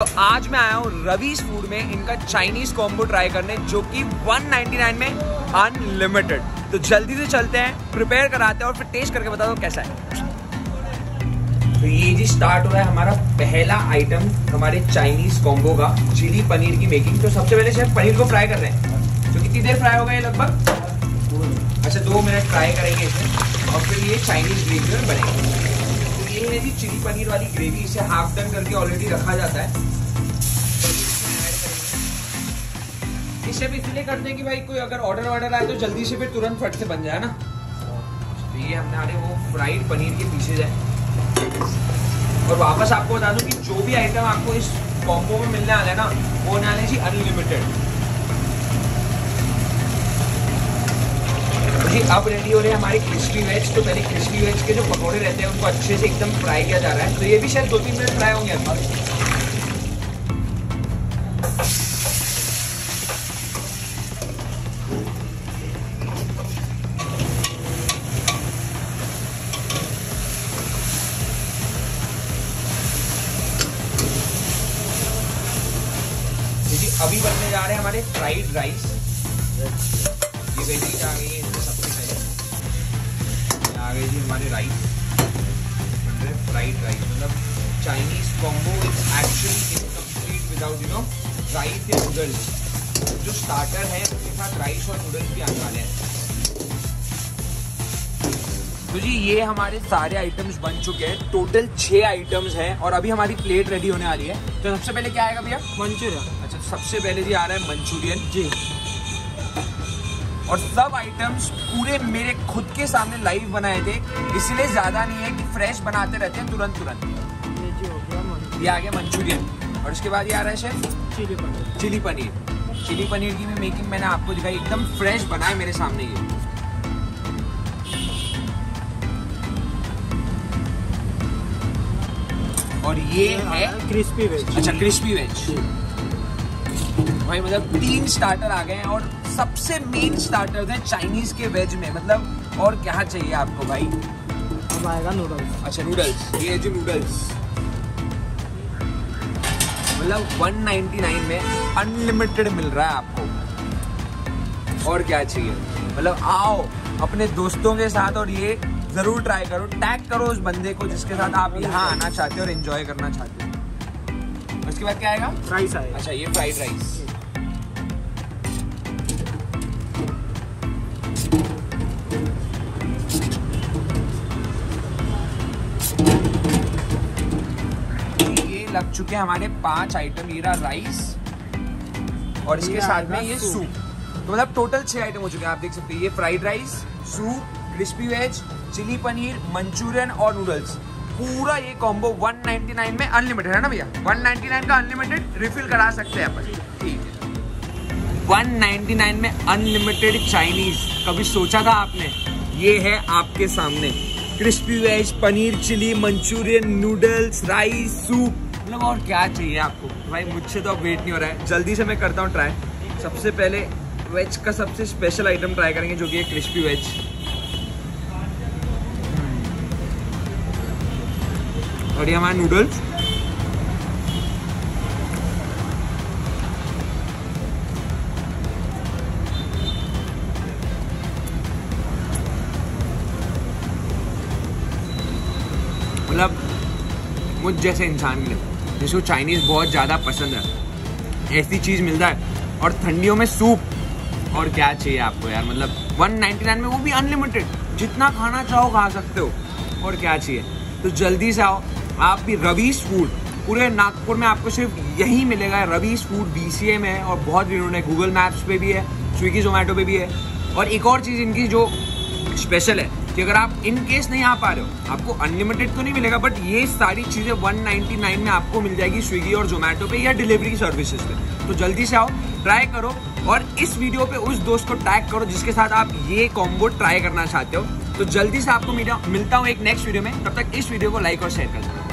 तो आज मैं आया हूँ रवीज फ़ूड में, इनका चाइनीज़ कॉम्बो ट्राई करने, जो कि 199 में अनलिमिटेड तो जल्दी से चलते हैं प्रिपेयर कराते हैं और फिर टेस्ट करके बता दो कैसा है। तो ये जी स्टार्ट हुआ है हमारा पहला आइटम हमारे चाइनीज़ कॉम्बो का चिली पनीर की मेकिंग तो सबसे पहले शेफ पनीर को फ्राई कर रहे हैं। तो कितनी देर फ्राई हो गए लगभग? अच्छा दो मिनट फ्राई करेंगे इसे, और फिर ये चाइनीज़ ग्रेवी बनेगा। ये है जी चिली पनीर वाली ग्रेवी इसे हाफ़ डन करके ऑलरेडी रखा जाता है। इसे भी इसलिए करते हैं कि भाई कोई अगर ऑर्डर ऑर्डर आए तो जल्दी से फिर तुरंत फट से बन जाए ना? तो ये हमारे वो फ्राइड पनीर के पीसेज है। और वापस आपको बता दूँ कि जो भी आइटम आपको इस कॉम्बो में मिलने वाला है ना, वो होने जी अनलिमिटेड जी अब रेडी हो रहे हैं हमारे क्रिस्पी वेज तो पहले क्रिस्पी वेज के जो पकौड़े रहते हैं, उनको अच्छे से एकदम फ्राई किया जा रहा है। तो ये भी शायद दो तीन मिनट फ्राई होंगे अंदर अभी बनने जा रहे हैं हमारे फ्राइड राइस ये वेजीज आ गई आ गई जी हमारे राइस फ्राइड राइस मतलब Chinese combo is actually incomplete without you know rice या नूडल्स जो स्टार्टर है उसके साथ राइस और नूडल्स भी आने वाले हैं। तो जी ये हमारे सारे आइटम्स बन चुके हैं। टोटल छह आइटम्स हैं और अभी हमारी प्लेट रेडी होने वाली है। तो सबसे पहले क्या आएगा भैया? मंचूरियन। अच्छा सबसे पहले जी आ रहा है मंचूरियन। जी। और सब आइटम्स पूरे मेरे खुद के सामने लाइव बनाए थे। इसलिए ज़्यादा नहीं है कि फ्रेश बनाते रहते हैं तुरंत तुरंत। ये आ गया मंचूरियन। और उसके बाद ये आ रहा है chef chilli paneer. Chilli paneer. Chilli paneer की भी मेकिंग मैंने आपको दिखाई एकदम फ्रेश बनाए मेरे सामने ये। और ये है क्रिस्पी वेज अच्छा क्रिस्पी वेज भाई मतलब तीन स्टार्टर आ गए हैं और सबसे मेन स्टार्टर है चाइनीज़ के वेज में। मतलब और क्या चाहिए आपको भाई? अब आएगा नूडल्स अच्छा नूडल्स ये है जो नूडल्स मतलब 199 में अनलिमिटेड मिल रहा है आपको। और क्या चाहिए? मतलब आओ अपने दोस्तों के साथ और ये ज़रूर ट्राई करो। टैग करो उस बंदे को जिसके साथ आप यहाँ आना चाहते हो और एंजॉय करना चाहते हो। उसके बाद क्या आएगा? राइस आएगा। अच्छा ये फ्राइड राइस लग चुके हैं हमारे पाँच आइटम ये रहा राइस और इसके साथ में ये सूप। सूप तो मतलब टोटल छह आइटम हो चुके हैं आप देख सकते हैं। ये fried rice soup crispy veg chilli paneer Manchurian और नूडल्स पूरा ये कॉम्बो 199 में अनलिमिटेड है ना भैया? 199 का अनलिमिटेड रिफिल करा सकते हैं अपन। ठीक है। 199 में अनलिमिटेड चाइनीज़ कभी सोचा था आपने? ये है आपके सामने। Crispy veg paneer chilli Manchurian noodles rice soup मतलब और क्या चाहिए आपको? भाई, मुझसे तो अब वेट नहीं हो रहा है। जल्दी से मैं करता हूँ ट्राई सबसे पहले वेज का सबसे स्पेशल आइटम ट्राई करेंगे, जो कि है क्रिस्पी वेज और ये हमारे नूडल्स मतलब मुझ जैसे इंसान के लिए जिसको चाइनीज़ बहुत ज़्यादा पसंद है। ऐसी चीज़ मिलता है। और ठंडियों में सूप और क्या चाहिए आपको यार? मतलब 199 में वो भी अनलिमिटेड जितना खाना चाहो खा सकते हो। और क्या चाहिए? तो जल्दी से आओ। आप भी रवीश फ़ूड। पूरे नागपुर में आपको सिर्फ़ यही मिलेगा। रवीश फ़ूड बी सी में है और बहुत रिनोन है गूगल मैप्स पे भी है स्विगी जोमेटो पे भी है। और एक और चीज़ इनकी जो स्पेशल है कि अगर आप इन केस नहीं आ पा रहे हो, आपको अनलिमिटेड तो नहीं मिलेगा बट ये सारी चीज़ें 199 में आपको मिल जाएगी स्विगी और जोमेटो पे या डिलीवरी सर्विसेज़ पे। तो जल्दी से आओ ट्राई करो और इस वीडियो पे उस दोस्त को टैग करो जिसके साथ आप ये कॉम्बो ट्राई करना चाहते हो। तो जल्दी से आपको मिलता हूँ एक नेक्स्ट वीडियो में। तब तक इस वीडियो को लाइक और शेयर कर दो